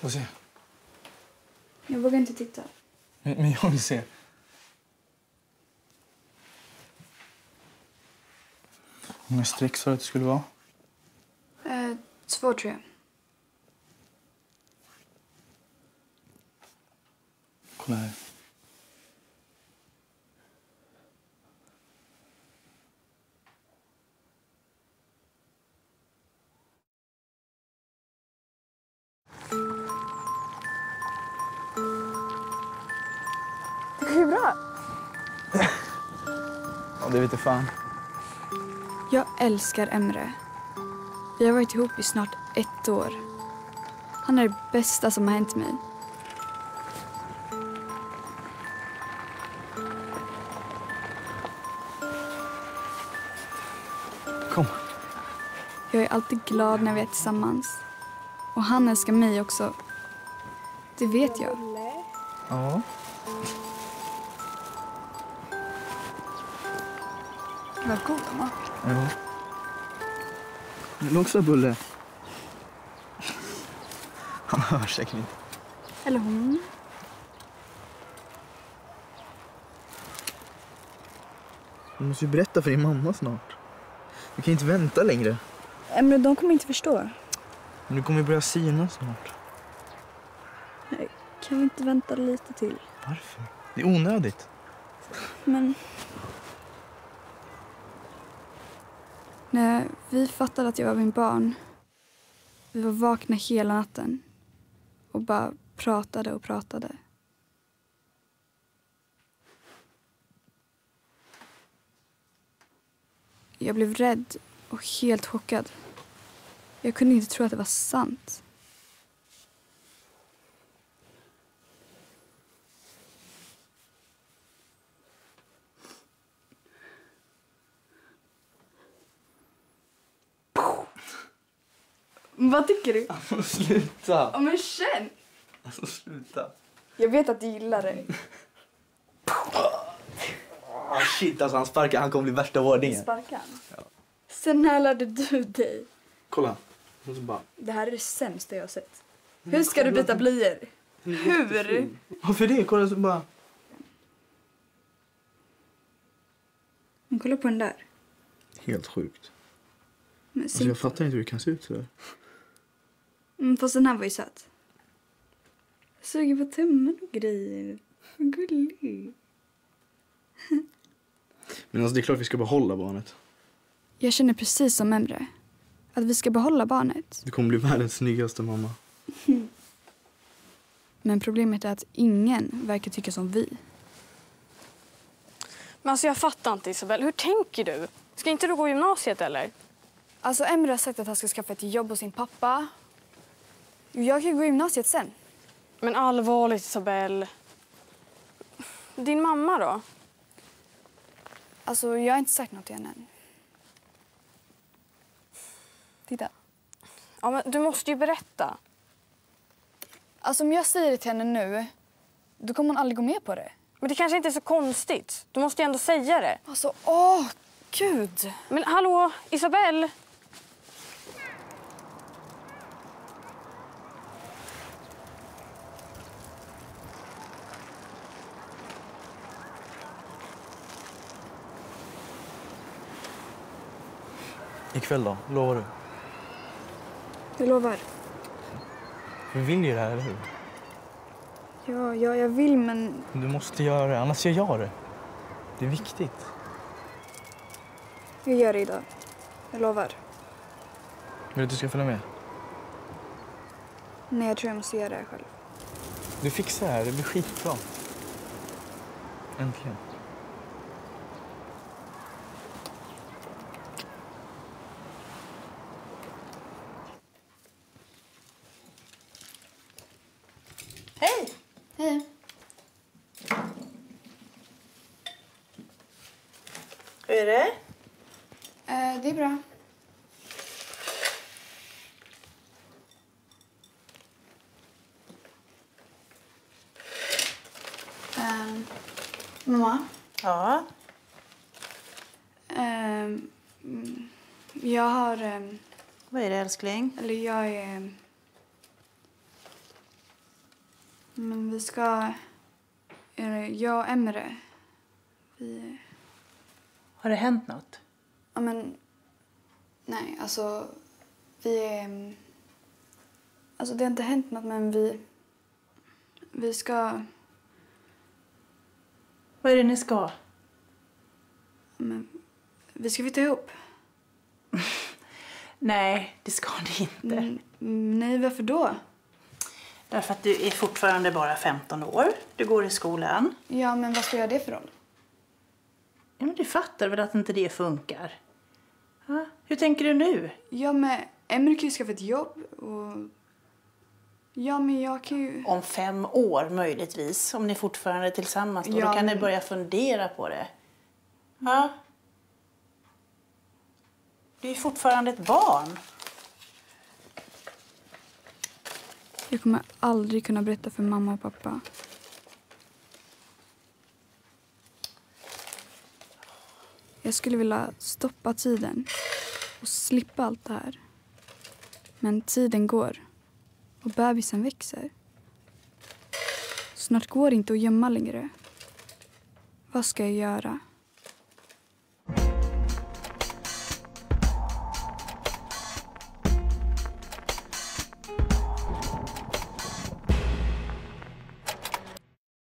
Få se. Jag vågar inte titta. Men, men jag vill se. Hur många streck sa du att det skulle vara? Eh, två, tror jag. Kolla här. Bra. Ja, det vet fan. Jag älskar Emre. Vi har varit ihop i snart ett år. Han är det bästa som har hänt mig. Kom. Jag är alltid glad när vi är tillsammans. Och han älskar mig också. Det vet jag. Ja. God var. Jo. Vill du också ha bulle? Han hörs säkert inte. Eller hon. Du måste ju berätta för din mamma snart. Du kan inte vänta längre. Emre, de kommer inte förstå. Men du kommer ju börja synas snart. Kan vi inte vänta lite till? Varför? Det är onödigt. Men... När vi fattade att jag var min barn, vi var vakna hela natten och bara pratade och pratade. Jag blev rädd och helt chockad. Jag kunde inte tro att det var sant. Vad tycker du? Alltså sluta. Ja, men känn! Alltså sluta. Jag vet att du gillar det. Ah, shit alltså han sparkar, han kommer bli värsta ordningen. Sparkan. Sen när lärde du dig? Kolla. Och så bara. Det här är det sämsta jag har sett. Hur ska du byta blöjor? Hur? Varför det? Kolla så bara. Men kolla på den där. Helt sjukt. Men Alltså jag fattar inte hur det kan se ut så. Mm, fast den här var ju söt. Suger på tummen och grejer. Vad gullig. Men alltså det är klart vi ska behålla barnet. Jag känner precis som Emre. Att vi ska behålla barnet. Du kommer bli världens snyggaste mamma. Men problemet är att ingen verkar tycka som vi. Men alltså jag fattar inte Isabel, hur tänker du? Ska inte du gå gymnasiet eller? Alltså Emre har sagt att han ska skaffa ett jobb hos sin pappa. Jag kan gå gymnasiet sen. Men allvarligt Isabel. Din mamma då? Alltså jag har inte sagt något till henne än. Titta. Ja, men du måste ju berätta. Alltså om jag säger det till henne nu, då kommer hon aldrig gå med på det. Men det kanske inte är så konstigt. Du måste ju ändå säga det. Alltså åh, gud. Men hallå, Isabel? Ikväll då? Lovar du? Jag lovar. Vi vill ju det här, eller hur? Ja, ja, jag vill men Du måste göra det, annars gör jag det. Det är viktigt. jag gör det idag. Jag lovar. Vill du att du ska följa med? Nej, jag tror jag måste göra det här själv. Du fixar det här, det blir skitbra. Äntligen. Hej! Hej. Hur är det? Eh, det är bra. Ehm, mamma? Ja. Mm, jag har... ehm, Vad är det älskling? eller jag är... Men vi ska... Jag och Emre. Vi... Har det hänt något? Ja, men... Nej, alltså... Vi är... Alltså, det har inte hänt något, men vi... Vi ska... Vad är det ni ska? Men, vi ska flytta ihop. Nej, det ska ni inte. Mm, mm, nej, varför då? Därför att du är fortfarande bara 15 år. Du går i skolan. Ja, men vad ska jag det för roll? Ja, men du fattar väl att inte det funkar? Ja, hur tänker du nu? Ja, men Emre kan ju skaffa ett jobb och... Ja, men jag kan ju... Om fem år möjligtvis, om ni fortfarande är tillsammans då, Ja, då kan ni men- börja fundera på det. Ja. Du är fortfarande ett barn. Jag kommer aldrig kunna berätta för mamma och pappa. Jag skulle vilja stoppa tiden och slippa allt det här. Men tiden går och bebisen växer. Snart går det inte att gömma längre. Vad ska jag göra?